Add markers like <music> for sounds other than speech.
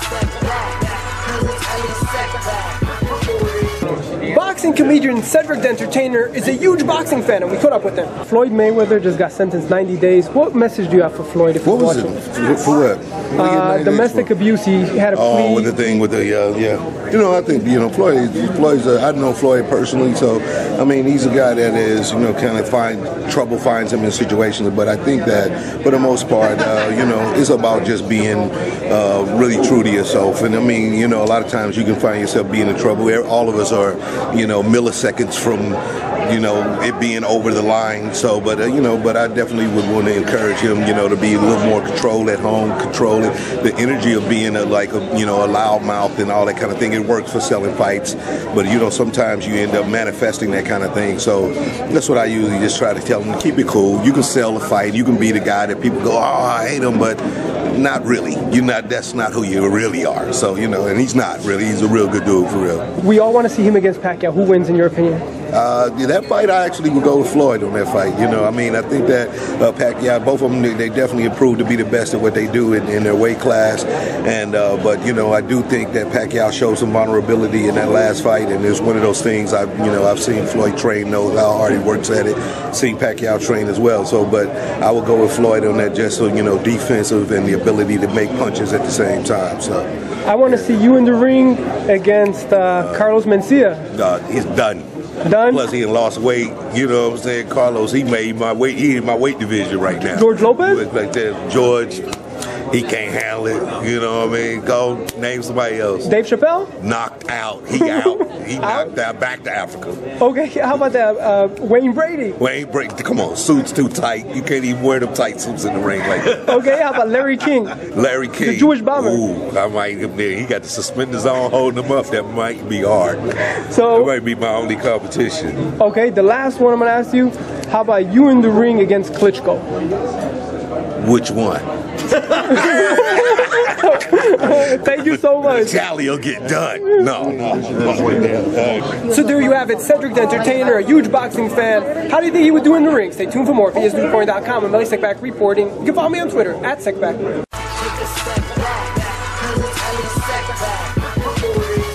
step back. only was Elie Seckbach. Boxing comedian Cedric the Entertainer is a huge boxing fan, and we caught up with him. Floyd Mayweather just got sentenced 90 days. What message do you have for Floyd if What you're was it? watching? For, for what? Uh, domestic abuse. He had a Oh, plea. with the thing with the uh, yeah, you know, I think you know Floyd. Floyd's a, I know Floyd personally, so I mean he's a guy that is you know kind of find trouble finds him in situations, but I think that for the most part, uh, you know, it's about just being uh, really true to yourself. And I mean, you know, a lot of times you can find yourself being in trouble. All of us are, you know, milliseconds from you know, it being over the line. So, but uh, you know, but I definitely would want to encourage him, you know, to be a little more controlled at home, controlling the energy of being a, like a, you know, a loudmouth and all that kind of thing. It works for selling fights, but you know, sometimes you end up manifesting that kind of thing. So that's what I usually just try to tell them: keep it cool. You can sell the fight. You can be the guy that people go, oh, I hate him, but not really. You're not. That's not who you really are. So you know, and he's not really. He's a real good dude for real. we all want to see him against Pacquiao. Who wins in your opinion? Uh, that fight, I actually would go with Floyd on that fight. You know, I mean, I think that uh, Pacquiao, both of them, they, they definitely improved to be the best at what they do in, in their weight class. And uh, but you know, I do think that Pacquiao showed some vulnerability in that last fight, and it's one of those things. I, you know, I've seen Floyd train, knows how hard he works at it. Seen Pacquiao train as well. So, but I would go with Floyd on that, just so you know, defensive and the ability to make punches at the same time. So, I want to see you in the ring against uh, Carlos Mencia. uh, he's done. Done. Plus, he lost weight. You know what I'm saying? Carlos, he made my weight. He in my weight division right now. George Lopez? Like that. George, he can't handle it. You know what I mean? Go name somebody else. Dave Chappelle? Knocked out. He out. He knocked out back to Africa. Okay, <laughs> how about that? Uh, Wayne Brady? Wayne Brady. Come on, suits too tight. You can't even wear them tight suits in the ring like that. <laughs> Okay, how about Larry King? Larry King, The Jewish bomber. Ooh, I might. He got the suspenders on, holding him up. That might be hard. So That might be my only competition. okay, the last one I'm going to ask you. How about you in the ring against Klitschko? Which one? <laughs> Thank you so much. tally will get done. No, no. So there you have it, Cedric the Entertainer, a huge boxing fan. How do you think he would do in the ring? Stay tuned for more. VSNewsPoint.com. I'm Melly Seckbach reporting. You can follow me on Twitter, at Seckbach.